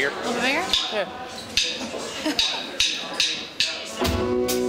Here. Over there? Yeah.